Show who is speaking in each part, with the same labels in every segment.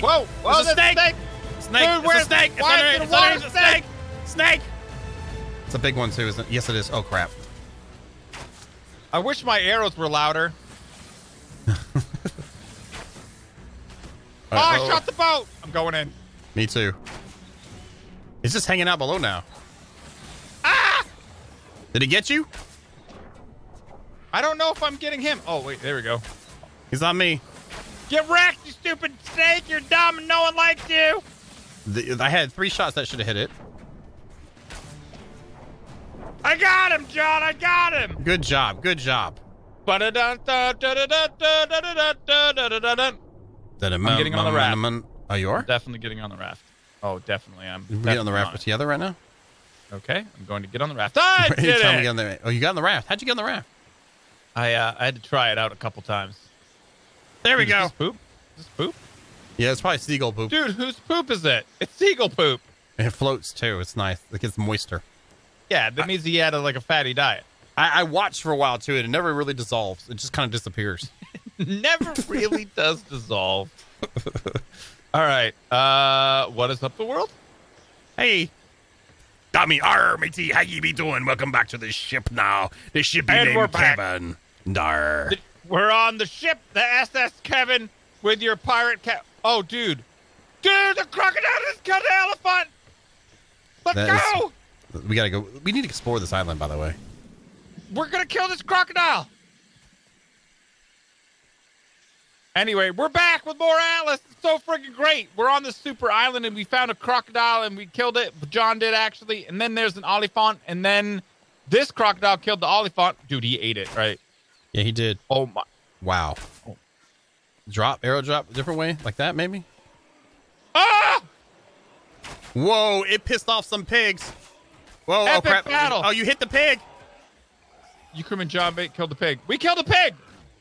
Speaker 1: snake.
Speaker 2: Whoa, whoa,
Speaker 1: There's a
Speaker 2: there's a
Speaker 1: snake. Snake.
Speaker 2: Dude,
Speaker 1: it's
Speaker 2: where's-
Speaker 1: a snake. It's
Speaker 2: why is
Speaker 1: underneath.
Speaker 2: it a
Speaker 1: It's underneath.
Speaker 2: water
Speaker 1: It's a snake. Snake. It's a big one too, isn't it? Yes, it is. Oh crap.
Speaker 2: I wish my arrows were louder.
Speaker 1: All
Speaker 2: oh, I
Speaker 1: oh,
Speaker 2: shot the boat. I'm going in.
Speaker 1: Me too. It's just hanging out below now.
Speaker 2: Ah!
Speaker 1: Did he get you?
Speaker 2: I don't know if I'm getting him. Oh, wait, there we go.
Speaker 1: He's on me.
Speaker 2: Get wrecked, you stupid snake! You're dumb and no one likes you!
Speaker 1: The, I had three shots that should have hit it.
Speaker 2: I got him, John! I got him!
Speaker 1: Good job, good job. I'm
Speaker 2: getting on the raft.
Speaker 1: Oh, you are?
Speaker 2: Definitely getting on the raft. Oh, definitely. I'm
Speaker 1: Getting on the raft
Speaker 2: on
Speaker 1: together right now?
Speaker 2: Okay, I'm going to get on the raft. I did it!
Speaker 1: The, oh, you got on the raft. How'd you get on the raft?
Speaker 2: I, uh, I had to try it out a couple times.
Speaker 1: There we
Speaker 2: is
Speaker 1: go.
Speaker 2: this poop? Is this poop?
Speaker 1: Yeah, it's probably seagull poop.
Speaker 2: Dude, whose poop is it? It's seagull poop.
Speaker 1: And it floats too. It's nice. It gets moister.
Speaker 2: Yeah, that means he had a, like a fatty diet.
Speaker 1: I, I watched for a while too, and it never really dissolves. It just kind of disappears.
Speaker 2: Never really does dissolve. All right. Uh, what is up the world?
Speaker 1: Hey. Tommy, arr, matey, how you be doing? Welcome back to the ship now. The ship you
Speaker 2: And
Speaker 1: named
Speaker 2: we're back.
Speaker 1: Kevin. Dar.
Speaker 2: We're on the ship, the SS Kevin, with your pirate cat. Oh, dude. Dude, the crocodile just killed the elephant. Let's
Speaker 1: That is-
Speaker 2: go.
Speaker 1: We gotta go. We need to explore this island, by the way.
Speaker 2: We're going to kill this crocodile. Anyway, we're back with more Atlas. It's so freaking great. We're on this super island and we found a crocodile and we killed it. John did actually. And then there's an oliphant. And then this crocodile killed the oliphant. Dude, he ate it, right?
Speaker 1: Yeah, he did.
Speaker 2: Oh, my.
Speaker 1: Wow. Drop, arrow drop, different way, like that, maybe.
Speaker 2: Ah!
Speaker 1: Whoa! It pissed off some pigs. Whoa! oh crap!
Speaker 2: battle.
Speaker 1: Oh, you hit the pig.
Speaker 2: You and John Bait killed the pig. We killed the pig.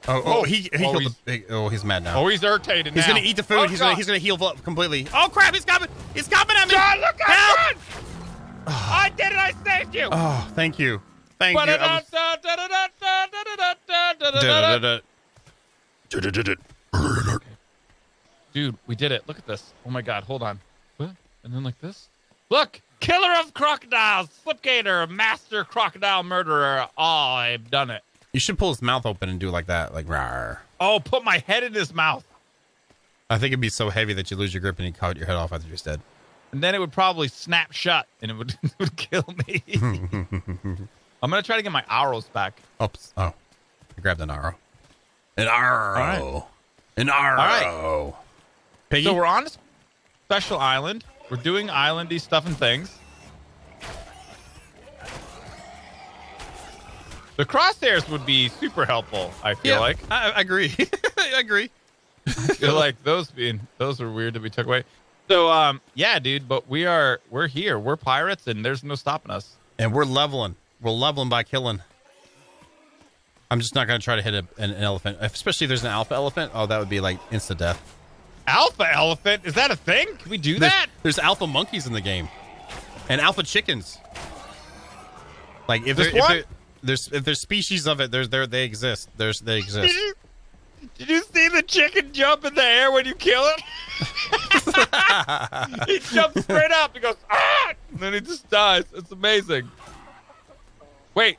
Speaker 1: Oh, oh,
Speaker 2: Oh.
Speaker 1: he, he
Speaker 2: Oh,
Speaker 1: killed
Speaker 2: he's-
Speaker 1: the pig. Oh, he's mad now.
Speaker 2: Oh, he's irritated
Speaker 1: he's gonna eat the food.
Speaker 2: Oh,
Speaker 1: he's gonna he's gonna heal up completely. Oh crap! He's coming! He's coming at me!
Speaker 2: John, look out!
Speaker 1: Help!
Speaker 2: John! I did it! I saved you!
Speaker 1: Oh, thank you, Thank you.
Speaker 2: Dude, we did it. Look at this. Oh my god, hold on. What? And then like this? Look! Killer of crocodiles, slipgator, master crocodile murderer. Oh, I've done it.
Speaker 1: You should pull his mouth open and do it like that, like rawr.
Speaker 2: Oh, put my head in his mouth.
Speaker 1: I think it'd be so heavy that you lose your grip and you cut your head off after you're dead.
Speaker 2: And then it would probably snap shut and it would, it would kill me. I'm gonna try to get my arrows back.
Speaker 1: Oops. Oh, I grabbed an arrow. An arrow. An arrow.
Speaker 2: right.
Speaker 1: Piggy.
Speaker 2: So we're on a special island. We're doing islandy stuff and things. The crosshairs would be super helpful. I feel
Speaker 1: yeah,
Speaker 2: like.
Speaker 1: I, I agree. I agree.
Speaker 2: I feel like those being those were weird to be took away. So um yeah, dude. But we are we're here. We're pirates, and there's no stopping us.
Speaker 1: And we're leveling. We're him by killing. I'm just not going to try to hit a, an, an elephant, especially if there's an alpha elephant. Oh, that would be like insta death.
Speaker 2: Alpha elephant is that a thing? Can we do
Speaker 1: There's,
Speaker 2: that?
Speaker 1: there's alpha monkeys in the game, and alpha chickens. Like if,
Speaker 2: This
Speaker 1: there, if there- there's if there's species of it, there's there they exist. There's they
Speaker 2: Did
Speaker 1: exist.
Speaker 2: you, did you see the chicken jump in the air when you kill it? he jumps straight up. He goes, ah! And then he just dies. It's amazing. Wait.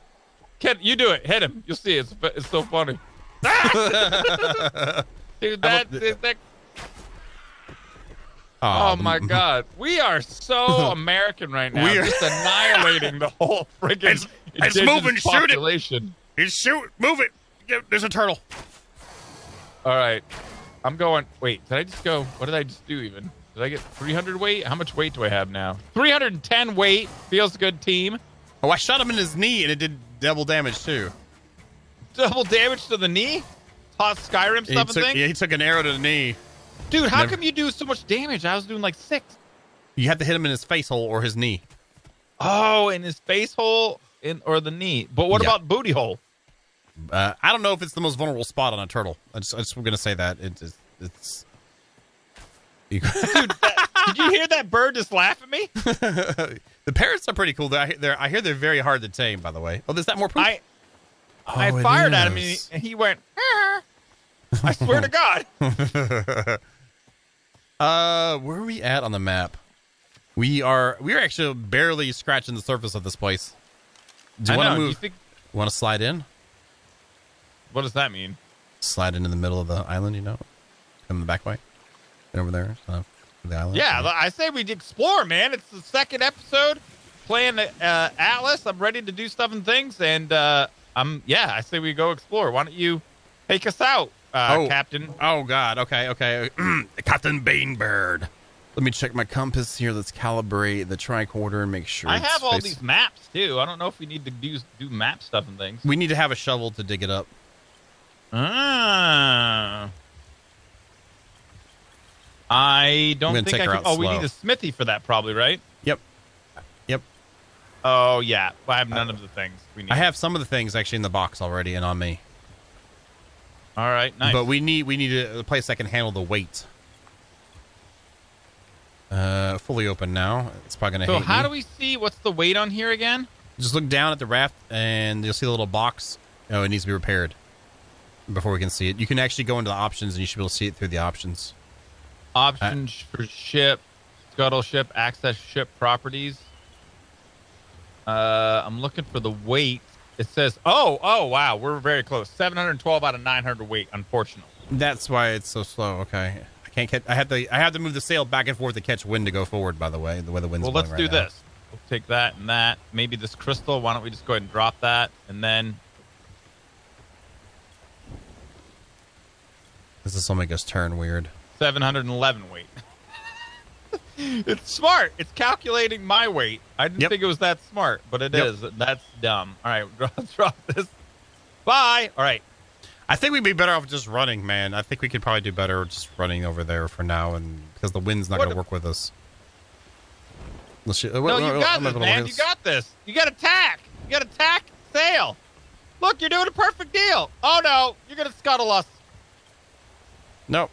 Speaker 2: Ken, you do it. Hit him. You'll see. It's it's so funny. Ah! Dude, that, Oh
Speaker 1: Um,
Speaker 2: my God, we are so American right now.
Speaker 1: We are-
Speaker 2: just annihilating the whole friggin'
Speaker 1: It's- it's moving, shoot it.
Speaker 2: population.
Speaker 1: He's shoot, move it. There's a turtle.
Speaker 2: All right, I'm going. Wait, did I just go? What did I just do? Even did I get 300 weight? How much weight do I have now? 310 weight. Feels good, team.
Speaker 1: Oh, I shot him in his knee and it did double damage too.
Speaker 2: Double damage to the knee. Hot Skyrim
Speaker 1: He
Speaker 2: stuff and
Speaker 1: took,
Speaker 2: things.
Speaker 1: yeah, he took an arrow to the knee.
Speaker 2: Dude, how
Speaker 1: Never-
Speaker 2: come you do so much damage? I was doing like six.
Speaker 1: You have to hit him in his face hole or his knee.
Speaker 2: Oh, in his face hole in or the knee. But what
Speaker 1: Yeah.
Speaker 2: about booty hole?
Speaker 1: Uh, I don't know if it's the most vulnerable spot on a turtle. I just, I going to say that it, it's. Dude, you-
Speaker 2: Did you hear that bird just laugh at me?
Speaker 1: the parrots are pretty cool. They're, they're, I hear they're very hard to tame. By the way. Oh, there's that more poop.
Speaker 2: I I
Speaker 1: Oh, it
Speaker 2: fired at him and he, and he went. "Ah." I swear to God.
Speaker 1: Uh, where are we at on the map? We are we are actually barely scratching the surface of this place. Do you want
Speaker 2: know.
Speaker 1: to
Speaker 2: Do
Speaker 1: move?
Speaker 2: you think?
Speaker 1: Want to slide in?
Speaker 2: What does that mean?
Speaker 1: Slide into the middle of the island. You know, come the back way. And over there, uh, the island.
Speaker 2: Yeah, I say we explore, man. It's the second episode playing uh, Atlas. I'm ready to do stuff and things, and uh, I'm yeah. I say we go explore. Why don't you take us out, uh,
Speaker 1: Oh.
Speaker 2: Captain?
Speaker 1: Oh God. Okay. Okay. Captain Bainbird. Let me check my compass here. Let's calibrate the tricorder and make sure.
Speaker 2: I have all
Speaker 1: face-
Speaker 2: these maps too. I don't know if we need to do do map stuff and things.
Speaker 1: We need to have a shovel to dig it up.
Speaker 2: Ah. I don't think I can. Oh, we need a smithy for that, probably, right?
Speaker 1: Yep. Yep.
Speaker 2: Oh yeah, I have none of the things we need.
Speaker 1: I have some of the things actually in the box already and on me.
Speaker 2: All right, nice.
Speaker 1: But we need we need a place that can handle the weight. Uh, fully open now. It's probably gonna.
Speaker 2: so how
Speaker 1: me.
Speaker 2: do we see what's the weight on here again?
Speaker 1: Just look down at the raft and you'll see the little box. Oh, it needs to be repaired before we can see it. You can actually go into the options and you should be able to see it through the options.
Speaker 2: Options for ship, scuttle ship, access ship properties. Uh, I'm looking for the weight. It says, oh, oh, wow, we're very close. 712 out of 900 weight, unfortunately.
Speaker 1: That's why it's so slow. Okay, I can't catch. I have to. I have to move the sail back and forth to catch wind to go forward. By the way, the way the wind's
Speaker 2: Well, let's
Speaker 1: right
Speaker 2: do
Speaker 1: now.
Speaker 2: this. We'll take that and that. Maybe this crystal. Why don't we just go ahead and drop that? And then,
Speaker 1: This is will make us turn weird.
Speaker 2: 711 weight. it's smart. It's calculating my weight. I didn't
Speaker 1: Yep.
Speaker 2: think it was that smart, but it
Speaker 1: Yep.
Speaker 2: is. That's dumb. All right, let's drop this. Bye. All right.
Speaker 1: I think we'd be better off just running, man. I think we could probably do better just running over there for now, and because the wind's not going to work with us. Let's
Speaker 2: No, you got this, man. You got this. You got attack. You got attack. Sail. Look, you're doing a perfect deal. Oh no, you're gonna scuttle us.
Speaker 1: No.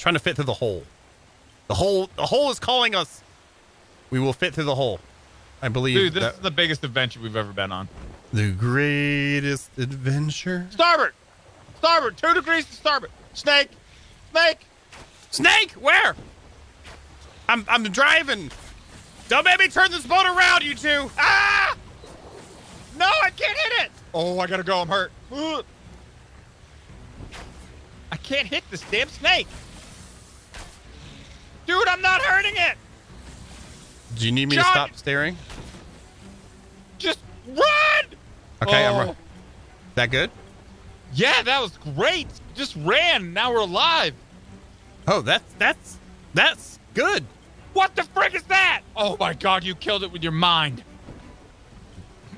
Speaker 1: Trying to fit through the hole. The hole. The hole is calling us. We will fit through the hole. I believe
Speaker 2: Dude, this
Speaker 1: that
Speaker 2: is the biggest adventure we've ever been on.
Speaker 1: the greatest adventure.
Speaker 2: Starboard. Starboard. Two degrees to starboard. Snake. Snake.
Speaker 1: Snake, where? I'm I'm driving. Don't make me turn this boat around, you two.
Speaker 2: Ah! No, I can't hit it. Oh, I gotta go. I'm hurt. Ugh. I can't hit this damn snake. Dude, I'm not hurting it.
Speaker 1: Do you need me
Speaker 2: John-
Speaker 1: to stop steering?
Speaker 2: Just run.
Speaker 1: Okay, I'm.
Speaker 2: Oh.
Speaker 1: ru- That good?
Speaker 2: Yeah, that was great. Just ran. Now we're alive.
Speaker 1: Oh, that's that's that's good.
Speaker 2: What the frick is that? Oh my god, you killed it with your mind.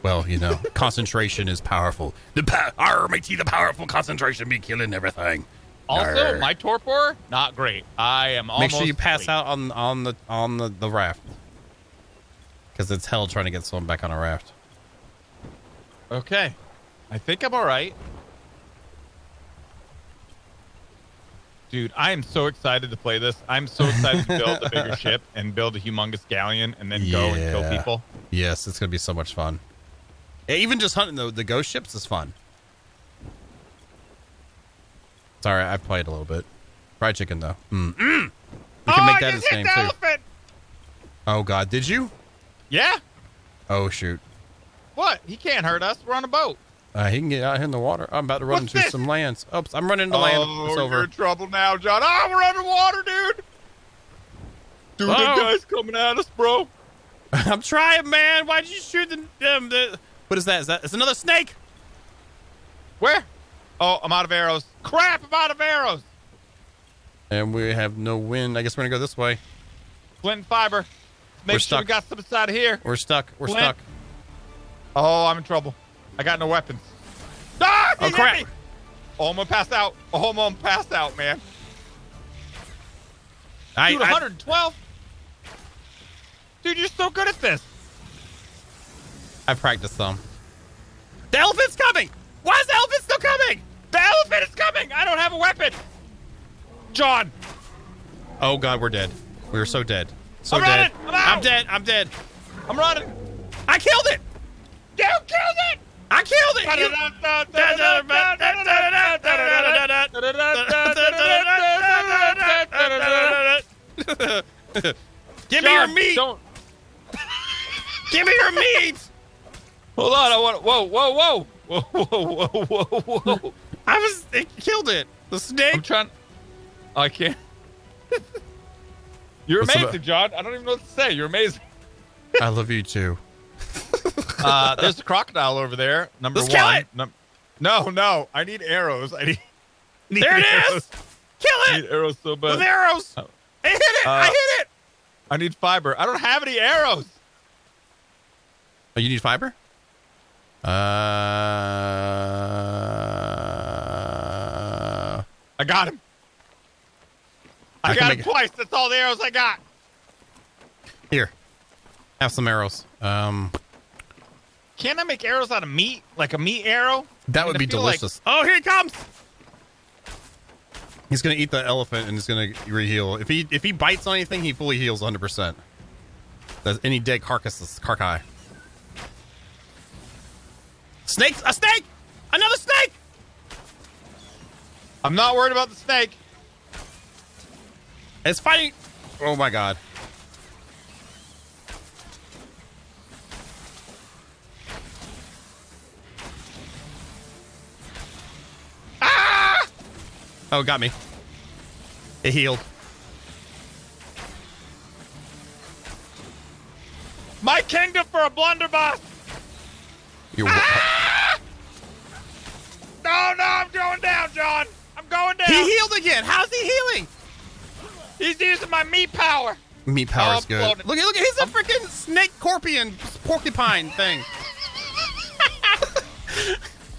Speaker 1: Well, you know, concentration is powerful. The power, matey, the powerful concentration be killing everything.
Speaker 2: Also,
Speaker 1: Arr.
Speaker 2: my torpor, not great. I am
Speaker 1: Make sure you pass
Speaker 2: asleep.
Speaker 1: out on on the on the, the raft. Because it's hell trying to get someone back on a raft.
Speaker 2: Okay. I think I'm all right. Dude, I am so excited to play this. I'm so excited to build a bigger ship and build a humongous galleon and then go and kill people.
Speaker 1: Yes, it's gonna be so much fun. Even just hunting the the ghost ships is fun. Sorry, I played a little bit. Fried chicken though. Mm. Mm. We
Speaker 2: oh,
Speaker 1: can make
Speaker 2: I
Speaker 1: that his
Speaker 2: hit
Speaker 1: name
Speaker 2: the
Speaker 1: too.
Speaker 2: elephant.
Speaker 1: Oh God, did you?
Speaker 2: Yeah.
Speaker 1: Oh shoot.
Speaker 2: What? He can't hurt us. We're on a boat.
Speaker 1: Uh, he can get out in the water. I'm about to run
Speaker 2: What's
Speaker 1: into
Speaker 2: this?
Speaker 1: some lands. Oops, I'm running into land.
Speaker 2: Oh,
Speaker 1: It's
Speaker 2: you're in trouble now, John. Oh, we're underwater, dude. Dude,
Speaker 1: Oh.
Speaker 2: that guy's coming at us, bro.
Speaker 1: I'm trying, man. Why'd you shoot the, um, the? What is that? Is that? It's another snake.
Speaker 2: Where? Oh, I'm out of arrows. Crap, I'm out of arrows.
Speaker 1: And we have no wind. I guess we're gonna go this way.
Speaker 2: Flint and fiber. Make
Speaker 1: We're
Speaker 2: sure we got some inside of here.
Speaker 1: We're stuck. We're
Speaker 2: Flint.
Speaker 1: stuck.
Speaker 2: Oh, I'm in trouble. I got no weapons. Ah,
Speaker 1: Oh, crap.
Speaker 2: me. Oh, I'm gonna pass out. Oh, I'm gonna pass out, man.
Speaker 1: I,
Speaker 2: Dude,
Speaker 1: I-
Speaker 2: 112. Dude, you're so good at this.
Speaker 1: I practiced some. The elephant's coming. Why is the elephant still coming?
Speaker 2: The elephant is coming. I don't have a weapon. John.
Speaker 1: Oh God, we're dead. We are so dead. So
Speaker 2: I'm
Speaker 1: dead.
Speaker 2: running. I'm out.
Speaker 1: dead. I'm dead.
Speaker 2: I'm running.
Speaker 1: I killed it.
Speaker 2: You killed it.
Speaker 1: I killed it. You- Give me your meat.
Speaker 2: Don't.
Speaker 1: Give me your meat.
Speaker 2: Hold on. I want. Whoa, whoa, whoa, whoa, whoa, whoa, whoa, whoa.
Speaker 1: I was. It killed it. The snake.
Speaker 2: I'm trying. I can't. You're
Speaker 1: What's the
Speaker 2: amazing, John. I don't even know what to say. You're amazing.
Speaker 1: I love you too.
Speaker 2: Uh, there's a crocodile over there. Number
Speaker 1: Let's kill
Speaker 2: one.
Speaker 1: it.
Speaker 2: Num- no, no. I need arrows. I need. need
Speaker 1: There it
Speaker 2: arrows.
Speaker 1: is. Kill
Speaker 2: I
Speaker 1: it
Speaker 2: need arrows so bad.
Speaker 1: with arrows.
Speaker 2: Oh.
Speaker 1: I hit it. I
Speaker 2: Uh,
Speaker 1: hit it.
Speaker 2: I need fiber. I don't have any arrows.
Speaker 1: Oh, you need fiber? Uh.
Speaker 2: I got him. I,
Speaker 1: I
Speaker 2: got him
Speaker 1: it.
Speaker 2: twice. That's all the arrows I got.
Speaker 1: Here. Have some arrows. Um.
Speaker 2: Can't I make arrows out of meat? Like a meat arrow?
Speaker 1: That would be
Speaker 2: feel like-
Speaker 1: delicious. oh, here he comes. He's gonna eat the elephant and he's gonna reheal. If he if he bites on anything, he fully heals 100. percent Does any dead carcasses, carcai? Snakes! A snake! Another snake!
Speaker 2: I'm not worried about the snake.
Speaker 1: It's fighting. Oh my god! Ah! Oh, got me. It healed.
Speaker 2: My kingdom for a blunderbuss.
Speaker 1: You're ah!
Speaker 2: No, no, I'm going down, John. I'm going down.
Speaker 1: He healed again. How's he healing?
Speaker 2: He's using my meat power.
Speaker 1: Meat power's
Speaker 2: I'm
Speaker 1: good.
Speaker 2: floating.
Speaker 1: Look at look at he's a freaking snake corpion porcupine thing.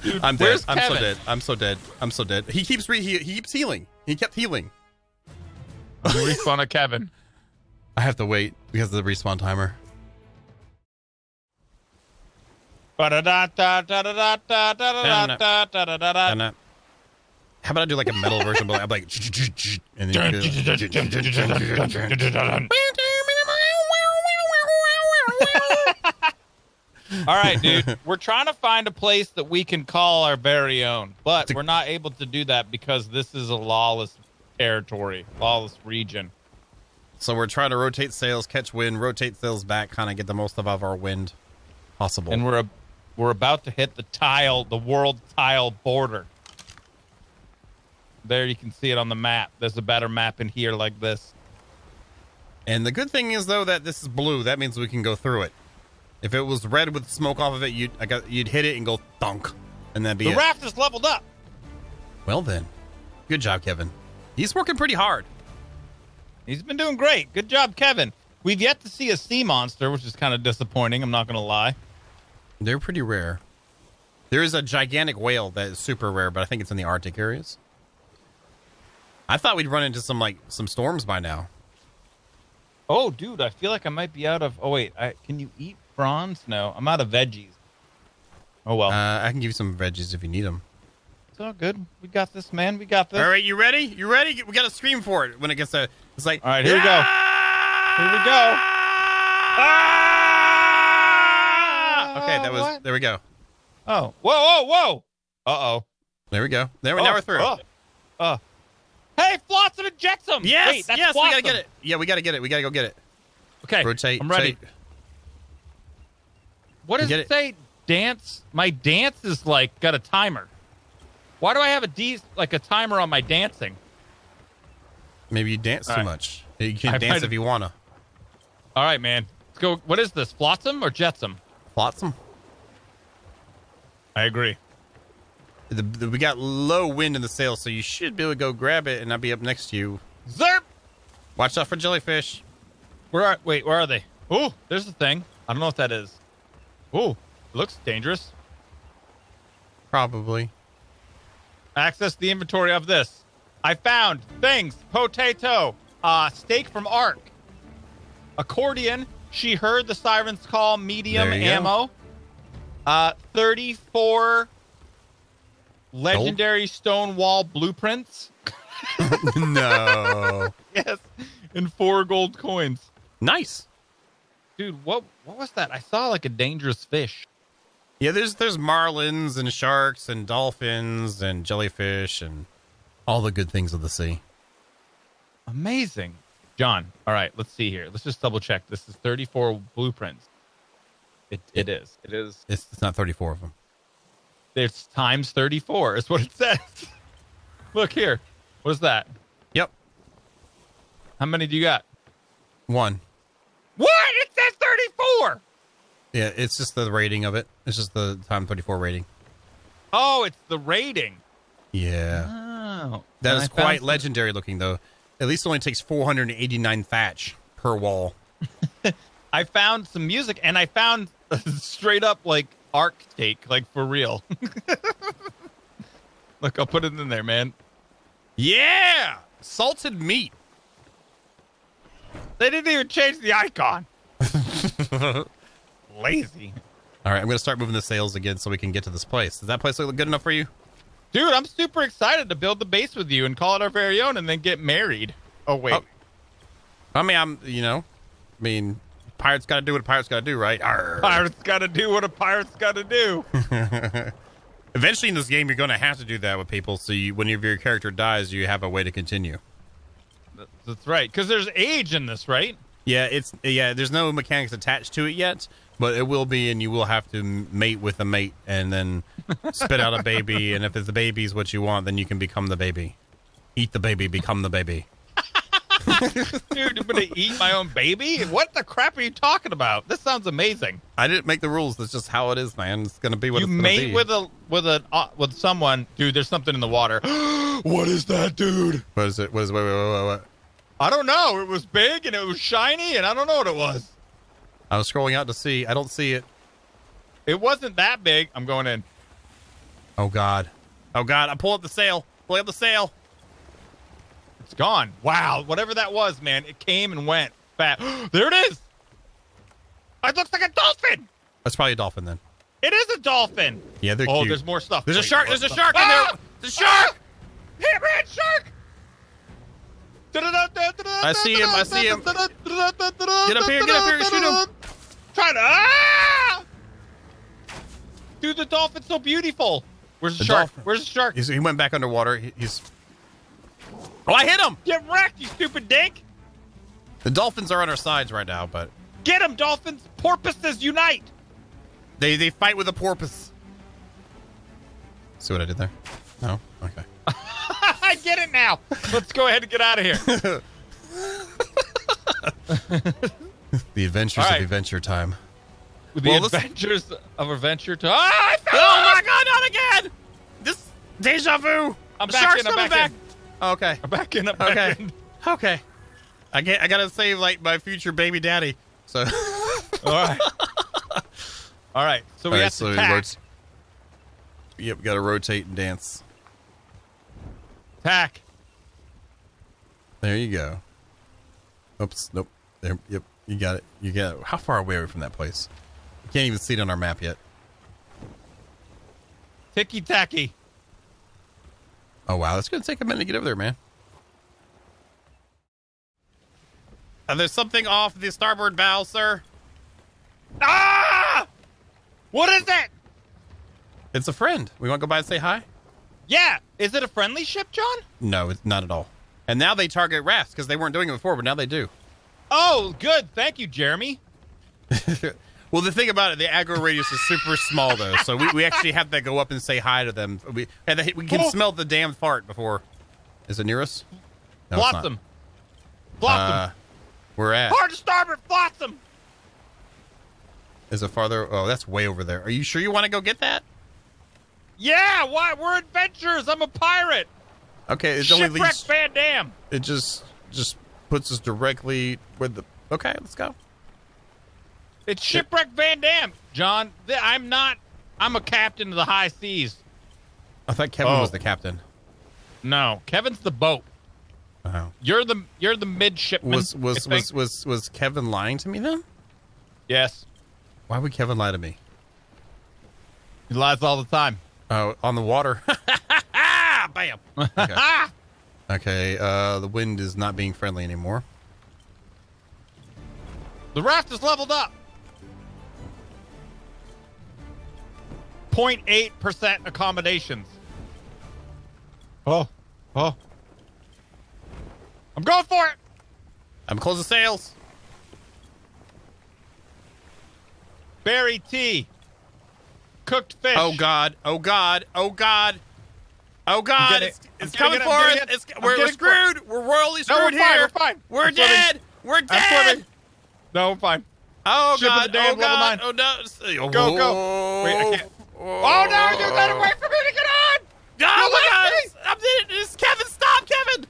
Speaker 1: I'm dead.
Speaker 2: where's
Speaker 1: I'm so dead. I'm so dead. I'm so dead. He keeps re he, he keeps healing. He kept healing.
Speaker 2: I'm respawn of Kevin.
Speaker 1: I have to wait because of the respawn timer.
Speaker 2: Ba-da-da-da-da-da-da-da-da-da-da-da.
Speaker 1: And uh, how about I do like a metal version, but I'm like, and then you do-
Speaker 2: All right, dude. We're trying to find a place that we can call our very own, but we're not able to do that because this is a lawless territory, lawless region.
Speaker 1: So we're trying to rotate sails, catch wind, rotate sails back, kind of get the most of our wind possible.
Speaker 2: And we're a, we're about to hit the tile, the world tile border. There you can see it on the map. There's a better map in here like this.
Speaker 1: And the good thing is though that this is blue. That means we can go through it. If it was red with smoke off of it, you'd I got you'd hit it and go thunk, and that'd be
Speaker 2: The
Speaker 1: it.
Speaker 2: raft is leveled up.
Speaker 1: well then, good job, Kevin. He's working pretty hard.
Speaker 2: He's been doing great. Good job, Kevin. We've yet to see a sea monster, which is kind of disappointing. I'm not going to lie.
Speaker 1: They're pretty rare. There is a gigantic whale that is super rare, but I think it's in the Arctic areas. I thought we'd run into some like some storms by now.
Speaker 2: Oh, dude, I feel like I might be out of. Oh wait, I, can you eat prawns? No, I'm out of veggies. Oh well,
Speaker 1: Uh, I can give you some veggies if you need them.
Speaker 2: it's all good. We got this, man. We got this.
Speaker 1: All right, you ready? You ready? We got to scream for it when it gets to. It's like.
Speaker 2: All right, here we go. Here we go.
Speaker 1: Ah! Okay, that was.
Speaker 2: What?
Speaker 1: There we go.
Speaker 2: Oh, whoa, whoa, whoa. Uh oh.
Speaker 1: There we go. There, we now we're through.
Speaker 2: Oh, oh. Hey, Flotsam and Jetsam.
Speaker 1: Yes,
Speaker 2: Wait, that's
Speaker 1: yes, we gotta get it. Yeah, we gotta get it. We gotta go get it.
Speaker 2: Okay,
Speaker 1: Rotate.
Speaker 2: I'm ready.
Speaker 1: rotate.
Speaker 2: What does
Speaker 1: Get
Speaker 2: it
Speaker 1: it.
Speaker 2: say? Dance. My dance is like got a timer. Why do I have a D like a timer on my dancing?
Speaker 1: Maybe you dance
Speaker 2: All
Speaker 1: too
Speaker 2: right.
Speaker 1: much. You can
Speaker 2: I
Speaker 1: dance
Speaker 2: might-
Speaker 1: if you wanna.
Speaker 2: All right, man. Let's go. What is this? Flotsam or Jetsam?
Speaker 1: Flotsam.
Speaker 2: I agree.
Speaker 1: The, the, we got low wind in the sail, so you should be able to go grab it and not be up next to you.
Speaker 2: Zerp.
Speaker 1: Watch out for jellyfish.
Speaker 2: Where are? Wait, where are they? Oh, there's the thing. I don't know what that is. Oh, looks dangerous.
Speaker 1: Probably.
Speaker 2: Access the inventory of this. I found things. Potato. Uh, steak from Ark. Accordion. She heard the sirens call. Medium
Speaker 1: you go.
Speaker 2: ammo. Uh, 34 legendary stone wall blueprints.
Speaker 1: no.
Speaker 2: Yes. And four gold coins.
Speaker 1: nice.
Speaker 2: Dude, what what was that? I saw like a dangerous fish.
Speaker 1: Yeah, there's there's marlins and sharks and dolphins and jellyfish and all the good things of the sea.
Speaker 2: Amazing. John, all right, let's see here. Let's just double check. This is 34 blueprints. It, it is. It is.
Speaker 1: It's, it's not 34 of them.
Speaker 2: It's times 34 is what it says. Look here. What is that?
Speaker 1: Yep.
Speaker 2: How many do you got?
Speaker 1: One.
Speaker 2: What? It says 34.
Speaker 1: Yeah, it's just the rating of it. It's just the time 34 rating.
Speaker 2: Oh, it's the rating.
Speaker 1: Yeah.
Speaker 2: Oh.
Speaker 1: That is quite
Speaker 2: some-
Speaker 1: legendary looking, though. At least it only takes 489 thatch per wall.
Speaker 2: I found some music and I found straight up like arc take, like for real. Look, I'll put it in there, man.
Speaker 1: Yeah! Salted meat.
Speaker 2: They didn't even change the icon. Lazy.
Speaker 1: All right, I'm going to start moving the sails again so we can get to this place. Does that place look good enough for you?
Speaker 2: Dude, I'm super excited to build the base with you and call it our very own and then get married. Oh, wait.
Speaker 1: Oh. I mean, I'm, you know, I mean, pirates got to do what a pirate's got to do, right? Arr.
Speaker 2: Pirate's got to do what a pirate's got to do.
Speaker 1: Eventually in this game, you're going to have to do that with people. So you, when your character dies, you have a way to continue.
Speaker 2: That's right. Because there's age in this, right?
Speaker 1: Yeah, it's yeah. There's no mechanics attached to it yet, but it will be, and you will have to mate with a mate, and then spit out a baby. And if the baby's what you want, then you can become the baby. Eat the baby, become the baby.
Speaker 2: Dude, I'm to eat my own baby? What the crap are you talking about? This sounds amazing.
Speaker 1: I didn't make the rules. That's just how it is, man. It's gonna be what
Speaker 2: you
Speaker 1: it's gonna
Speaker 2: mate
Speaker 1: be.
Speaker 2: with a with a uh, with someone, dude. There's something in the water. what is that, dude?
Speaker 1: What is it? What is wait, wait, wait, wait, wait.
Speaker 2: I don't know. It was big and it was shiny, and I don't know what it was.
Speaker 1: I was scrolling out to see. I don't see it.
Speaker 2: It wasn't that big. I'm going in.
Speaker 1: Oh God. Oh God. I pull up the sail. Pull up the sail.
Speaker 2: It's gone. Wow, whatever that was, man, it came and went. Fat. there it is. It looks like a dolphin.
Speaker 1: That's probably a dolphin then.
Speaker 2: It is a dolphin.
Speaker 1: Yeah, they're
Speaker 2: oh,
Speaker 1: cute.
Speaker 2: there's more stuff.
Speaker 1: There's a shark. There's a
Speaker 2: the-
Speaker 1: shark in
Speaker 2: Ah!
Speaker 1: there. There's a shark.
Speaker 2: Hitman shark. I
Speaker 1: see him, I see him. Get up here, get up here, shoot him.
Speaker 2: Trying to. Ah! Dude, the dolphin's so beautiful. Where's the,
Speaker 1: The
Speaker 2: shark?
Speaker 1: dolphin.
Speaker 2: Where's the shark?
Speaker 1: He's, he went back underwater. He, he's. Oh, I hit him.
Speaker 2: Get wrecked, you stupid dink.
Speaker 1: The dolphins are on our sides right now, but
Speaker 2: Get him, dolphins. Porpoises unite.
Speaker 1: they they fight with a porpoise. See what I did there? No. Okay.
Speaker 2: I get it now. Let's go ahead and get out of here.
Speaker 1: The adventures
Speaker 2: right.
Speaker 1: of adventure time.
Speaker 2: The
Speaker 1: Well, let's-
Speaker 2: adventures of adventure ah, I fell
Speaker 1: Oh my God! Not again! This deja vu.
Speaker 2: I'm
Speaker 1: The
Speaker 2: back
Speaker 1: shark's
Speaker 2: in, I'm
Speaker 1: coming
Speaker 2: back Oh,
Speaker 1: okay.
Speaker 2: I'm back in. I'm back
Speaker 1: Okay.
Speaker 2: in.
Speaker 1: Okay. I get. I gotta save like my future baby daddy. So.
Speaker 2: All right. All right. So we
Speaker 1: All right,
Speaker 2: have
Speaker 1: so
Speaker 2: to tack.
Speaker 1: rot- Yep, got to rotate and dance.
Speaker 2: tack.
Speaker 1: There you go. Oops. Nope. There. Yep. You got it. You got it. How far away are we from that place? You can't even see it on our map yet.
Speaker 2: Ticky tacky.
Speaker 1: Oh wow, that's gonna take a minute to get over there, man. Uh, there's something off the starboard bow, sir.
Speaker 2: Ah! What is it?
Speaker 1: It's a friend. We want to go by and say hi?
Speaker 2: Yeah. Is it a friendly ship, John?
Speaker 1: No, it's not at all. And now they target rafts because they weren't doing it before, but now they do.
Speaker 2: Oh, good. Thank you, Jeremy.
Speaker 1: Well, the thing about it, the aggro radius is super small, though. So we, we actually have to go up and say hi to them. We and we can
Speaker 2: Oh.
Speaker 1: smell the damn fart before. Is it near us? No, not.
Speaker 2: Flotsam. Flotsam.
Speaker 1: Uh, we're at.
Speaker 2: Hard to starboard. Flotsam.
Speaker 1: Is it farther? Oh, that's way over there. Are you sure you want to go get that?
Speaker 2: Yeah. Why? We're adventurers. I'm a pirate.
Speaker 1: Okay, it's only leads.
Speaker 2: Van Dam.
Speaker 1: It just just puts us directly with the. Okay, let's go.
Speaker 2: It's Shipwreck Van Dam. John, I'm not. I'm a captain of the high seas.
Speaker 1: I thought Kevin
Speaker 2: Oh.
Speaker 1: was the captain.
Speaker 2: No, Kevin's the boat.
Speaker 1: Oh.
Speaker 2: You're the you're the midshipman.
Speaker 1: Was was was was was Kevin lying to me then?
Speaker 2: yes.
Speaker 1: Why would Kevin lie to me?
Speaker 2: He lies all the time.
Speaker 1: Oh, on the water. Bam. Okay. Okay, uh, the wind is not being friendly anymore.
Speaker 2: The raft is leveled up. 0.8% accommodations. Oh. Oh. I'm going for it.
Speaker 1: I'm closing sails.
Speaker 2: Berry tea. Cooked fish.
Speaker 1: Oh God! Oh God! Oh God! Oh God! It's, it's coming
Speaker 2: it,
Speaker 1: for us!
Speaker 2: it.
Speaker 1: It's, we're, we're screwed! We're royally
Speaker 2: No, we're
Speaker 1: screwed
Speaker 2: fine,
Speaker 1: here!
Speaker 2: we're fine.
Speaker 1: We're
Speaker 2: I'm swimming.
Speaker 1: dead! We're
Speaker 2: I'm
Speaker 1: dead!
Speaker 2: swimming. No, I'm fine.
Speaker 1: Oh
Speaker 2: Ship
Speaker 1: God! oh God! Oh no! Oh,
Speaker 2: Go, go. Oh. Wait, I can't. Oh no, you gotta wait for me to get on.
Speaker 1: Oh
Speaker 2: You
Speaker 1: my
Speaker 2: left
Speaker 1: God! I'm dead. It's Kevin! Stop, Kevin!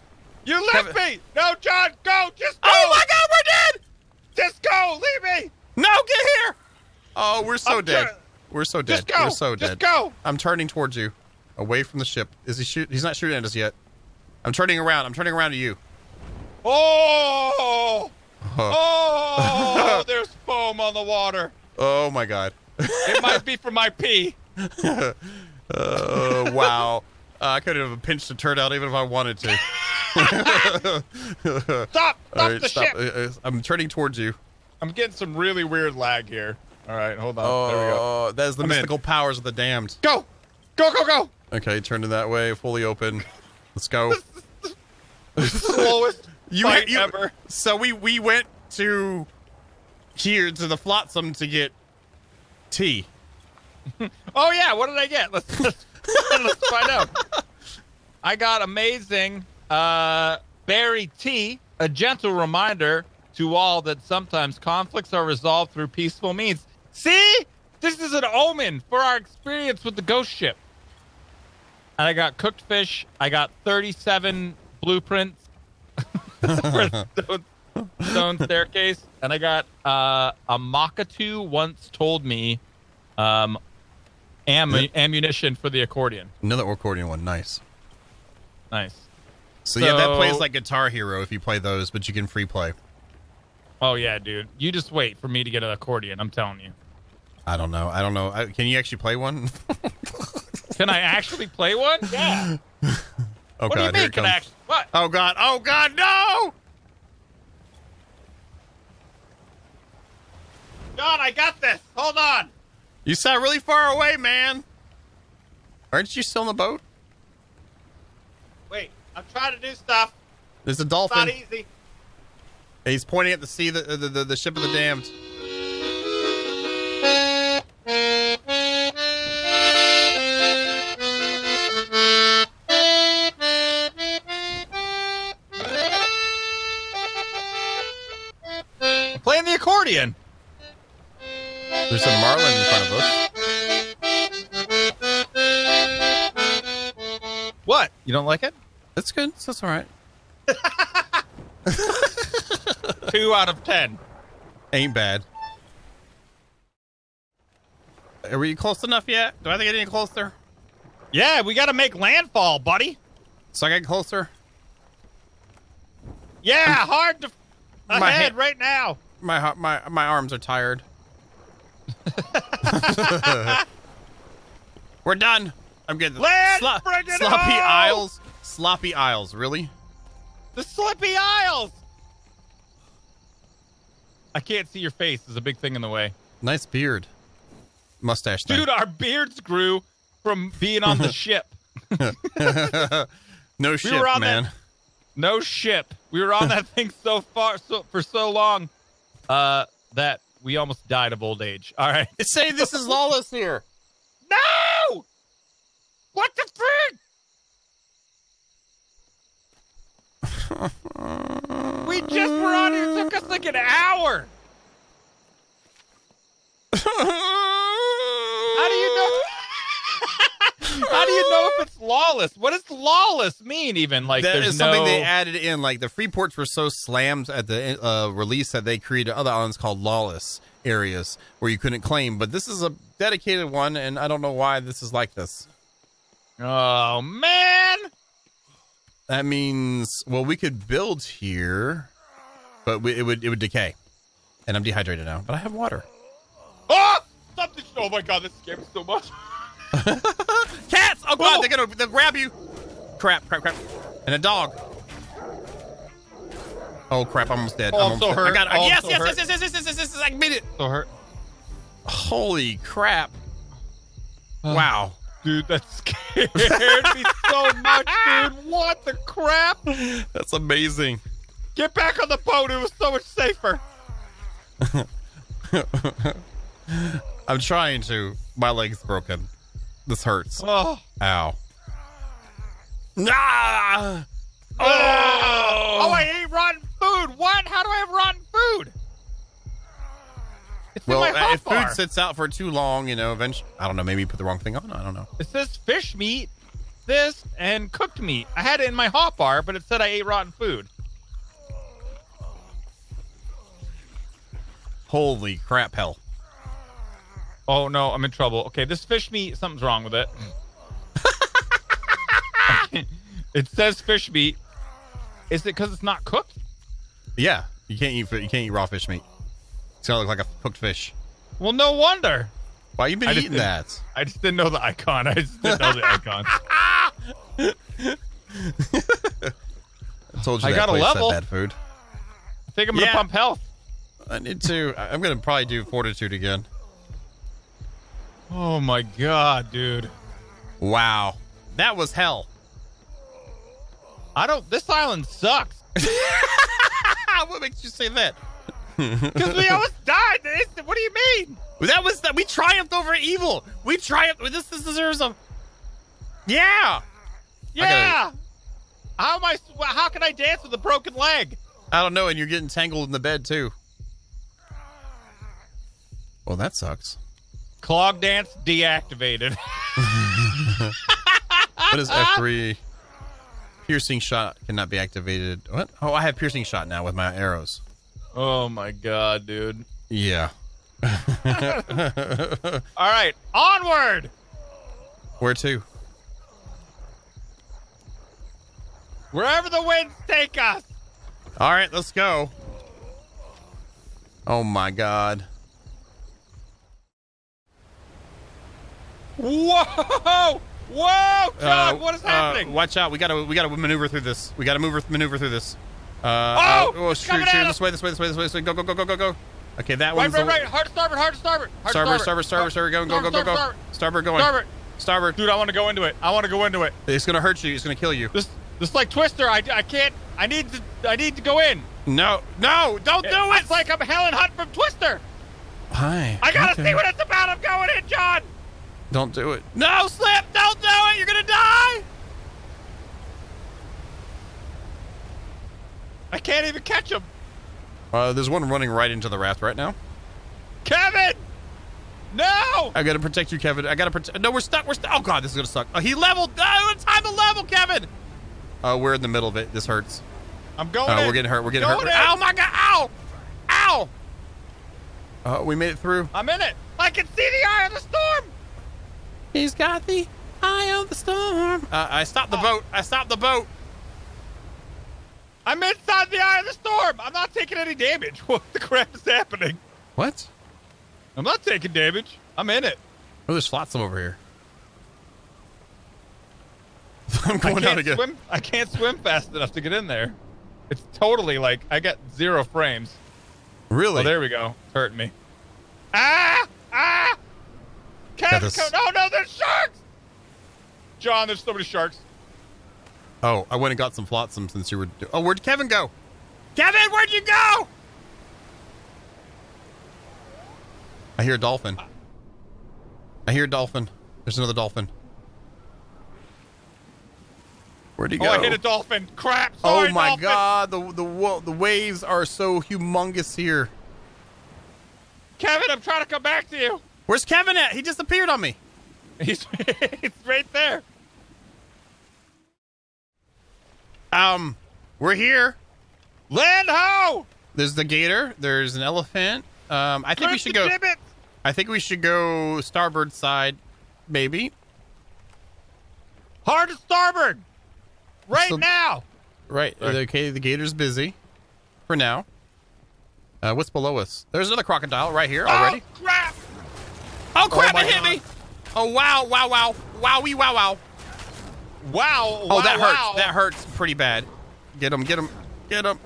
Speaker 2: You left
Speaker 1: Kevin-
Speaker 2: me. No, John, go. Just go.
Speaker 1: Oh my God! We're dead!
Speaker 2: Just go. Leave me.
Speaker 1: No, get here! Oh, we're so
Speaker 2: I'm
Speaker 1: dead.
Speaker 2: trying-
Speaker 1: We're so dead.
Speaker 2: Just go.
Speaker 1: We're so dead.
Speaker 2: Just go.
Speaker 1: I'm turning towards you, away from the ship. Is he shoot? He's not shooting at us yet. I'm turning around. I'm turning around to you.
Speaker 2: Oh. Oh, there's foam on the water.
Speaker 1: Oh my God.
Speaker 2: It might be from my pee.
Speaker 1: Oh wow. Uh, I couldn't have pinched a turd out even if I wanted to.
Speaker 2: Stop. Stop
Speaker 1: right,
Speaker 2: the
Speaker 1: stop.
Speaker 2: ship.
Speaker 1: Uh, uh, I'm turning towards you.
Speaker 2: I'm getting some really weird lag here. All right, hold on. there we go.
Speaker 1: Oh, that is the
Speaker 2: I'm in.
Speaker 1: mystical powers of the damned.
Speaker 2: Go. Go, go, go.
Speaker 1: Okay, turn turning that way, fully open. Let's go.
Speaker 2: Slowest
Speaker 1: You,
Speaker 2: fight
Speaker 1: you
Speaker 2: ever.
Speaker 1: So we we went to here to the flotsam to get tea.
Speaker 2: Oh yeah, what did I get? Let's let's, let's find out. I got amazing uh, berry tea, a gentle reminder to all that sometimes conflicts are resolved through peaceful means. See, this is an omen for our experience with the ghost ship. And I got cooked fish. I got 37 blueprints for stone, stone staircase, and I got uh, a Makatu once told me um, am- ammunition for the accordion.
Speaker 1: Another accordion one, nice.
Speaker 2: Nice.
Speaker 1: So, yeah, that plays like Guitar Hero if you play those, but you can free play.
Speaker 2: Oh yeah, dude. You just wait for me to get an accordion. I'm telling you.
Speaker 1: I don't know. I don't know. I, can you actually play one?
Speaker 2: Can I actually play one? Yeah.
Speaker 1: oh
Speaker 2: what
Speaker 1: god,
Speaker 2: do you mean? Can. I actually? What?
Speaker 1: Oh god. Oh god, no!
Speaker 2: John, I got this. Hold on.
Speaker 1: You sound really far away, man. Aren't you still in the boat?
Speaker 2: Wait. I'm trying to do stuff.
Speaker 1: There's a
Speaker 2: It's
Speaker 1: dolphin.
Speaker 2: not easy.
Speaker 1: He's pointing at the sea, the uh, the, the, the ship of the damned.
Speaker 2: I'm playing the accordion.
Speaker 1: There's a marlin in front of us.
Speaker 2: What? You don't like it?
Speaker 1: That's good. That's all right.
Speaker 2: Two out of ten.
Speaker 1: Ain't bad. Are we close enough yet? Do I have to get any closer?
Speaker 2: Yeah, we got to make landfall, buddy.
Speaker 1: So I get closer.
Speaker 2: Yeah, hard to
Speaker 1: My
Speaker 2: ahead
Speaker 1: hand-
Speaker 2: right now.
Speaker 1: My my my arms are tired. We're done. I'm getting
Speaker 2: Let's bring it
Speaker 1: sloppy
Speaker 2: home!
Speaker 1: Isles. Sloppy Isles. Really?
Speaker 2: The Slippy Isles. I can't see your face. There's a big thing in the way.
Speaker 1: Nice beard. Mustache thing.
Speaker 2: Dude, our beards grew from being on the ship.
Speaker 1: no shit,
Speaker 2: were on
Speaker 1: man.
Speaker 2: that- No ship. We were on that thing so far so for so long uh that we almost died of old age. All right.
Speaker 1: Say this is lawless here.
Speaker 2: No! What the frick? we just were on here. It took us like an hour. How do you know if it's lawless? What does lawless mean? Even like
Speaker 1: That
Speaker 2: there's
Speaker 1: is something
Speaker 2: no.
Speaker 1: they added in. Like the free ports were so slammed at the uh, release that they created other islands called lawless areas where you couldn't claim. But this is a dedicated one, and I don't know why this is like this.
Speaker 2: oh man!
Speaker 1: That means well, we could build here, but we, it would it would decay, and I'm dehydrated now. But I have water.
Speaker 2: Oh! Something! Oh my god! This scared me so much.
Speaker 1: Cats! Oh god,
Speaker 2: Oh.
Speaker 1: they're gonna they'll grab you. Crap! Crap! Crap! And a dog. Oh crap! I'm almost dead.
Speaker 2: Oh,
Speaker 1: I'm almost
Speaker 2: so
Speaker 1: dead. I got it.
Speaker 2: Oh,
Speaker 1: yes,
Speaker 2: so
Speaker 1: yes,
Speaker 2: hurt.
Speaker 1: yes, yes, yes, yes, yes, yes, yes, I made it.
Speaker 2: So hurt,
Speaker 1: Holy crap! Ah, wow.
Speaker 2: dude. That scared me so much, dude. What the crap?
Speaker 1: That's amazing.
Speaker 2: Get back on the boat. It was so much safer.
Speaker 1: I'm trying to. My leg's broken. This hurts.
Speaker 2: Oh.
Speaker 1: Ow. Ah!
Speaker 2: Oh, oh, I ate rotten food. What? How do I have rotten food? It's
Speaker 1: Well,
Speaker 2: in my
Speaker 1: uh, if food sits out for too long, you know, eventually, I don't know, maybe you put the wrong thing on. I don't know.
Speaker 2: It says fish meat, this, and cooked meat. I had it in my hot bar, but it said I ate rotten food.
Speaker 1: Holy crap, hell.
Speaker 2: Oh no, I'm in trouble. Okay, this fish meat, something's wrong with it. it says fish meat. Is it because it's not cooked?
Speaker 1: Yeah, you can't eat you can't eat raw fish meat. It's gonna look like a cooked fish.
Speaker 2: Well, no wonder.
Speaker 1: Why you been
Speaker 2: I
Speaker 1: eating that?
Speaker 2: I just didn't know the icon. I just didn't know the icon.
Speaker 1: I told you
Speaker 2: I
Speaker 1: that
Speaker 2: got a
Speaker 1: place had
Speaker 2: level.
Speaker 1: bad food.
Speaker 2: I think I'm gonna
Speaker 1: Yeah.
Speaker 2: pump health.
Speaker 1: I need to. I'm gonna probably do fortitude again.
Speaker 2: Oh my god, dude.
Speaker 1: Wow, that was hell.
Speaker 2: I don't. This island sucks.
Speaker 1: what makes you say that?
Speaker 2: Because we almost died. What do you mean?
Speaker 1: That was that we triumphed over evil. We triumphed. This, this deserves a. Yeah.
Speaker 2: Yeah. How am I? How can I dance with a broken leg?
Speaker 1: I don't know, and you're getting tangled in the bed too. Well, that sucks.
Speaker 2: Clog dance deactivated.
Speaker 1: What is F3? Piercing shot cannot be activated. What? Oh, I have piercing shot now with my arrows.
Speaker 2: oh my god, dude.
Speaker 1: Yeah.
Speaker 2: All right, onward.
Speaker 1: Where to?
Speaker 2: Wherever the winds take us.
Speaker 1: All right, let's go. Oh my god.
Speaker 2: Whoa! Whoa, John!
Speaker 1: Uh,
Speaker 2: what is
Speaker 1: uh,
Speaker 2: happening?
Speaker 1: watch out! We gotta we gotta maneuver through this. We gotta move maneuver through this. Uh,
Speaker 2: Oh,
Speaker 1: oh, shoot, shoot, this way, this way, this way, this way, this way. Go, go, go, go, go, go. Okay, that
Speaker 2: right,
Speaker 1: one's
Speaker 2: right,
Speaker 1: the-
Speaker 2: right. Hard starboard, hard starboard. Hard
Speaker 1: Starboard, starboard, starboard, starboard, going, go, go, go, go.
Speaker 2: Starboard,
Speaker 1: Starboard going.
Speaker 2: starboard.
Speaker 1: Starboard.
Speaker 2: Dude, I want to go into it. I want to go into it.
Speaker 1: It's gonna hurt you. It's gonna kill you.
Speaker 2: This, this like Twister. I, I can't. I need to. I need to go in.
Speaker 1: No, no, don't do it.
Speaker 2: It's like I'm Helen Hunt from Twister.
Speaker 1: Hi.
Speaker 2: I gotta
Speaker 1: okay.
Speaker 2: see what it's about. I'm going in, John.
Speaker 1: Don't do it. No, slip. Don't do it. You're gonna die.
Speaker 2: I can't even catch him.
Speaker 1: Uh, there's one running right into the raft right now.
Speaker 2: Kevin! No!
Speaker 1: I gotta protect you, Kevin. I gotta protect. No, we're stuck. We're stuck. Oh god, this is gonna suck. Oh, he leveled. It's time to level, Kevin. Uh, we're in the middle of it. This hurts.
Speaker 2: I'm going
Speaker 1: Oh, we're getting hurt. We're getting
Speaker 2: Going
Speaker 1: hurt.
Speaker 2: in.
Speaker 1: Ow, my god. Ow. Ow. Uh, we made it through.
Speaker 2: I'm in it. I can see the eye of the storm.
Speaker 1: He's got the eye of the storm. Uh, I stopped the boat. I stopped the boat.
Speaker 2: I'm inside the eye of the storm. I'm not taking any damage. What the crap is happening?
Speaker 1: What?
Speaker 2: I'm not taking damage. I'm in it.
Speaker 1: Oh, there's flotsam over here. I'm going down
Speaker 2: can't
Speaker 1: again.
Speaker 2: swim. I can't swim fast enough to get in there. It's totally like I got zero frames.
Speaker 1: Really?
Speaker 2: Oh, there we go. It's hurting me. Ah! Ah! Kevin,
Speaker 1: this-
Speaker 2: come, no, no, there's sharks! John, there's so many sharks.
Speaker 1: Oh, I went and got some flotsam since you were. Oh, where'd Kevin go? Kevin, where'd you go? I hear a dolphin. I hear a dolphin. There's another dolphin. Where'd he go?
Speaker 2: Oh, I hit a dolphin. Crap.
Speaker 1: Oh my
Speaker 2: dolphin.
Speaker 1: god, the the the waves are so humongous here.
Speaker 2: Kevin, I'm trying to come back to you.
Speaker 1: Where's Kevin at? He disappeared on me.
Speaker 2: He's it's right there.
Speaker 1: Um, we're here.
Speaker 2: Land ho!
Speaker 1: There's the gator. There's an elephant. Um, I think we should go.
Speaker 2: gibbet.
Speaker 1: I think we should go starboard side, maybe.
Speaker 2: Hard to starboard. Right
Speaker 1: So-
Speaker 2: now.
Speaker 1: Right.
Speaker 2: Right.
Speaker 1: Okay. The gator's busy for now. Uh, what's below us? There's another crocodile right here already.
Speaker 2: Oh, crap.
Speaker 1: Oh, crap!
Speaker 2: my
Speaker 1: it hit
Speaker 2: God.
Speaker 1: me. Oh wow! Wow! Wow! Wowie! Wow! Wow!
Speaker 2: Wow.
Speaker 1: Oh,
Speaker 2: wow,
Speaker 1: that hurts.
Speaker 2: wow.
Speaker 1: That hurts pretty bad. Get him! Get him! Get him!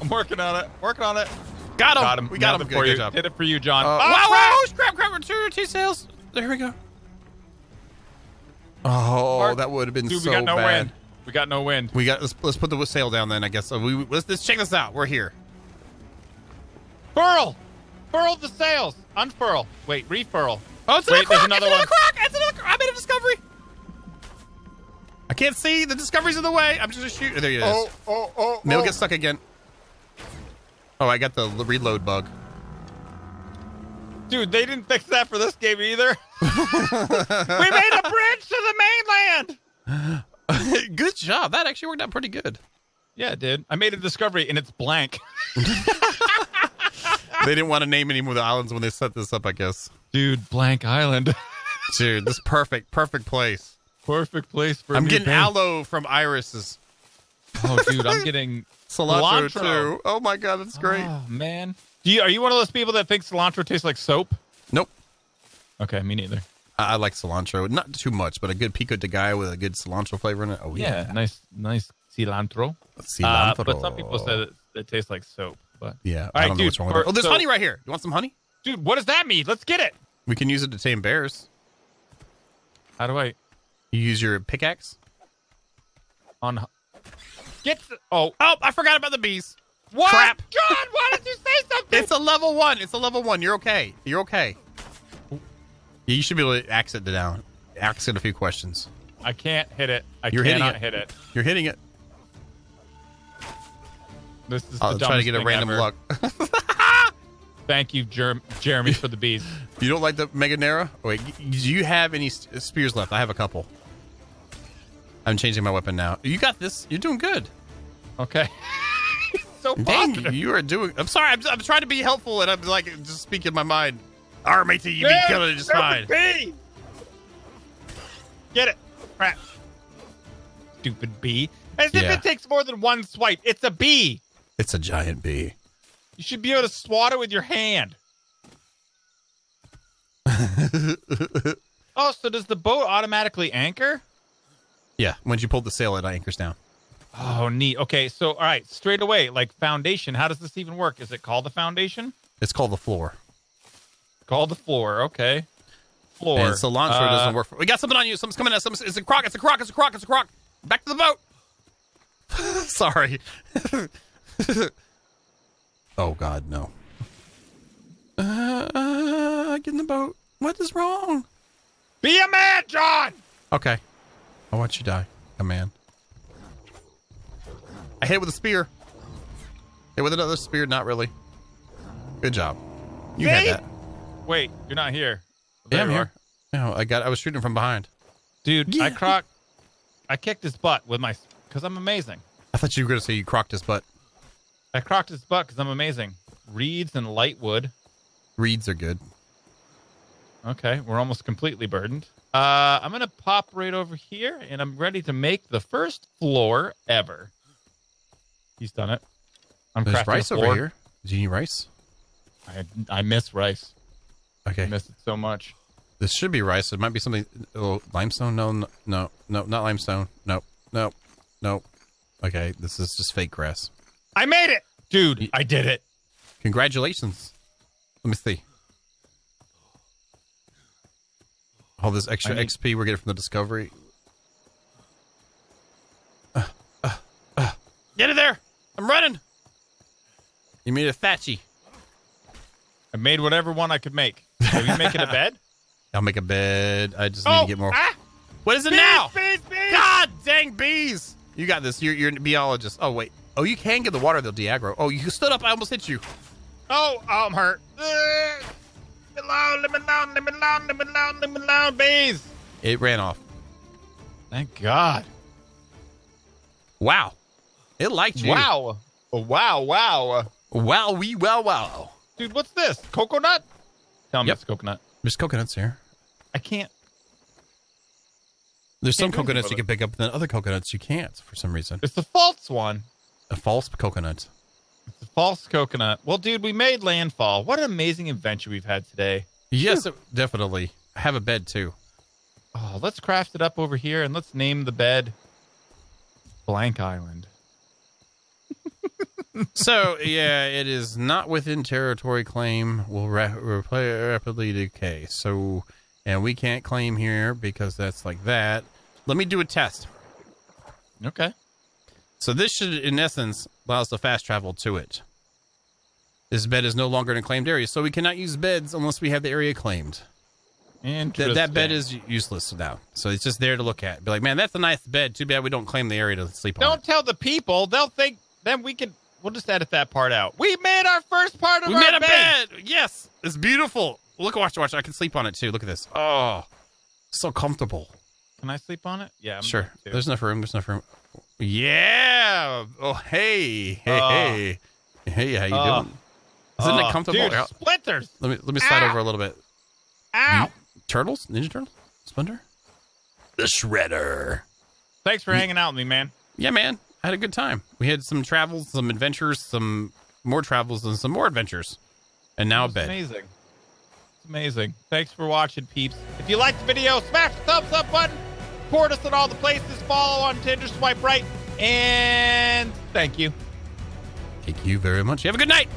Speaker 2: I'm working on it. Working on it.
Speaker 1: Got him!
Speaker 2: Got him.
Speaker 1: We got him. Good,
Speaker 2: for
Speaker 1: good
Speaker 2: you.
Speaker 1: job.
Speaker 2: Did it for you, John.
Speaker 1: Uh,
Speaker 2: oh,
Speaker 1: wow!
Speaker 2: crap.
Speaker 1: Wow! Crap! Crap! Two, two sails. There we go. Oh,
Speaker 2: Mark,
Speaker 1: that would have been
Speaker 2: Dude,
Speaker 1: so
Speaker 2: we got no
Speaker 1: bad.
Speaker 2: wind. We got no wind.
Speaker 1: We got let's let's put the sail down then. I guess so we let's, let's check this out. We're here.
Speaker 2: Furl! Furl the sails! Unfurl. Wait, refurl.
Speaker 1: Oh, it's
Speaker 2: Wait,
Speaker 1: another
Speaker 2: there's another
Speaker 1: it's another
Speaker 2: one.
Speaker 1: croc! It's another croc! I made a discovery. I can't see. The discovery's in the way. I'm just gonna shoot. There it is.
Speaker 2: Oh, oh, oh.
Speaker 1: Maybe
Speaker 2: oh.
Speaker 1: get stuck again. Oh, I got the reload bug.
Speaker 2: Dude, they didn't fix that for this game either. we made a bridge to the mainland!
Speaker 1: good job. That actually worked out pretty good.
Speaker 2: Yeah, dude. I made a discovery and it's blank.
Speaker 1: they didn't want to name any more of the islands when they set this up, I guess.
Speaker 2: Dude, blank island.
Speaker 1: Dude, this is perfect, perfect place.
Speaker 2: Perfect place for
Speaker 1: I'm getting aloe from Iris's
Speaker 2: Oh, dude, I'm getting
Speaker 1: cilantro,
Speaker 2: Cilantro.
Speaker 1: too. Oh my god, that's great.
Speaker 2: Oh, man. Do you, are you one of those people that thinks cilantro tastes like soap?
Speaker 1: Nope.
Speaker 2: Okay, me neither.
Speaker 1: I, I like cilantro, not too much, but a good pico de gallo with a good cilantro flavor in it. Oh
Speaker 2: Yeah,
Speaker 1: yeah,
Speaker 2: nice, nice cilantro.
Speaker 1: cilantro.
Speaker 2: Uh, but some people say that it tastes like soap. But
Speaker 1: Yeah, I
Speaker 2: right,
Speaker 1: don't know
Speaker 2: dude,
Speaker 1: what's wrong with that. Oh, there's
Speaker 2: so-
Speaker 1: honey right here. You want some honey?
Speaker 2: dude, what does that mean? Let's get it.
Speaker 1: We can use it to tame bears.
Speaker 2: How do I
Speaker 1: You use your pickaxe.
Speaker 2: on? Get the, oh
Speaker 1: Oh, I forgot about the bees.
Speaker 2: what?
Speaker 1: Crap.
Speaker 2: John, why did you say something?
Speaker 1: It's a level one. It's a level one. You're okay. You're okay. You should be able to axe it down. Ask it a few questions.
Speaker 2: I can't hit it. I
Speaker 1: You're hitting it.
Speaker 2: hit it.
Speaker 1: You're hitting it.
Speaker 2: This is
Speaker 1: I'll try to get a random
Speaker 2: ever.
Speaker 1: luck.
Speaker 2: Thank you, Jer- Jeremy, for the bees.
Speaker 1: you don't like the Meganeura? Oh, wait, do you have any uh, spears left? I have a couple. I'm changing my weapon now. You got this. You're doing good.
Speaker 2: Okay. so
Speaker 1: Dang,
Speaker 2: positive.
Speaker 1: you are doing. I'm sorry. I'm, I'm trying to be helpful, and I'm like just speaking my mind. All right, matey, you be
Speaker 2: Dude,
Speaker 1: killing it just fine.
Speaker 2: bee. Get it. Crap. Stupid bee. As if
Speaker 1: Yeah.
Speaker 2: it takes more than one swipe. It's a bee.
Speaker 1: It's a giant bee.
Speaker 2: You should be able to swat it with your hand. oh, so does the boat automatically anchor?
Speaker 1: Yeah, once you pull the sail, it anchors down.
Speaker 2: Oh, neat. Okay, so all right, straight away, like foundation. How does this even work? Is it called the foundation?
Speaker 1: It's called the floor.
Speaker 2: Called the floor. Okay. Floor.
Speaker 1: And cilantro
Speaker 2: Uh,
Speaker 1: doesn't work. For, we got something on you. Something's coming at us. It's a croc. It's a croc. It's a croc. It's a croc. Back to the boat. Sorry. oh God, no. Uh, uh, get in the boat. What is wrong?
Speaker 2: Be a man, John.
Speaker 1: Okay. I want you to die. A man. I hit with a spear. Hit with another spear. Not really. Good job. You had that.
Speaker 2: Wait, you're not here.
Speaker 1: Yeah,
Speaker 2: There
Speaker 1: I'm
Speaker 2: you
Speaker 1: here. No, I got. I was shooting from behind.
Speaker 2: dude.
Speaker 1: Yeah.
Speaker 2: I croc. I kicked his butt with my because I'm amazing.
Speaker 1: I thought you were going to say you crocked his butt.
Speaker 2: I crocked his butt because I'm amazing. Reeds and lightwood.
Speaker 1: Reeds are good.
Speaker 2: Okay, we're almost completely burdened. Uh, I'm gonna pop right over here, and I'm ready to make the first floor ever. He's done it. I'm
Speaker 1: There's
Speaker 2: crafting
Speaker 1: rice over here. Do you need rice?
Speaker 2: I, I miss rice. I
Speaker 1: Okay.
Speaker 2: miss it so much.
Speaker 1: This should be rice. It might be something. Oh, limestone? No, no, no, no, not limestone. No, no, no. Okay, this is just fake grass.
Speaker 2: I made it, dude. I did it.
Speaker 1: Congratulations. Let me see. All this extra
Speaker 2: I
Speaker 1: XP we're getting from the discovery. Uh, uh, uh. Get it there! I'm running! You made a thatchy.
Speaker 2: I made whatever one I could make. Are you making a bed?
Speaker 1: I'll make a bed. I just need to get more.
Speaker 2: Ah,
Speaker 1: What is it
Speaker 2: bees,
Speaker 1: now?
Speaker 2: bees, bees.
Speaker 1: God dang bees! You got this. You're, you're a biologist. Oh, wait. Oh, you can get the water. They'll de-aggro. Oh, you stood up. I almost hit you.
Speaker 2: Oh, oh, I'm hurt. Uh, Leave me alone, leave me alone, leave me alone, leave me alone, leave me alone, bees.
Speaker 1: It ran off.
Speaker 2: Thank God.
Speaker 1: Wow. It liked you.
Speaker 2: Wow. Oh, Wow, wow.
Speaker 1: Wow, wee, wow, wow.
Speaker 2: Dude, what's this? Coconut? Tell me
Speaker 1: Yep.
Speaker 2: it's coconut.
Speaker 1: There's coconuts here.
Speaker 2: I can't.
Speaker 1: There's some
Speaker 2: Can't do anything
Speaker 1: coconuts you
Speaker 2: with
Speaker 1: can pick up, and then other coconuts you can't for some reason.
Speaker 2: It's the false one.
Speaker 1: A false coconut.
Speaker 2: It's the false coconut. Well, dude, we made landfall. What an amazing adventure we've had today.
Speaker 1: Yes, it- definitely. I have a bed too.
Speaker 2: Oh, let's craft it up over here and let's name the bed Blank Island.
Speaker 1: so yeah, it is not within territory claim. Will ra- rapidly decay. So, and we can't claim here because that's like that. Let me do a test.
Speaker 2: Okay.
Speaker 1: So this should, in essence, allow us to fast travel to it. This bed is no longer in a claimed area, so we cannot use beds unless we have the area claimed.
Speaker 2: Interesting.
Speaker 1: That, that bed is useless now. So it's just there to look at. Be like, man, that's a nice bed. Too bad we don't claim the area to sleep on.
Speaker 2: Don't tell the people. They'll think. Then we can. We'll just edit that part out. We made our first part of
Speaker 1: We
Speaker 2: our
Speaker 1: made a
Speaker 2: base.
Speaker 1: bed. Yes, it's beautiful. Look, watch, watch. I can sleep on it too. Look at this. Oh, so comfortable.
Speaker 2: Can I sleep on it? Yeah. I'm
Speaker 1: sure. There's enough room. There's enough room. Yeah. Oh, hey, hey,
Speaker 2: Oh.
Speaker 1: hey, hey. How you
Speaker 2: Oh.
Speaker 1: doing? Isn't
Speaker 2: Oh,
Speaker 1: it uh, comfortable?
Speaker 2: Dude,
Speaker 1: Yeah.
Speaker 2: splinters.
Speaker 1: Let me let me slide
Speaker 2: Ow.
Speaker 1: over a little bit.
Speaker 2: Ow.
Speaker 1: Turtles, Ninja Turtles, Splinter, the Shredder.
Speaker 2: Thanks for hanging out with me, man.
Speaker 1: Yeah, man, I had a good time. We had some travels, some adventures, some more travels, and some more adventures, and now a
Speaker 2: It's
Speaker 1: bed.
Speaker 2: amazing. It's amazing. Thanks for watching, peeps. If you liked the video, smash the thumbs up button. Support us in all the places. Follow on Tinder, swipe right, and thank you.
Speaker 1: Thank you very much. Have a good night.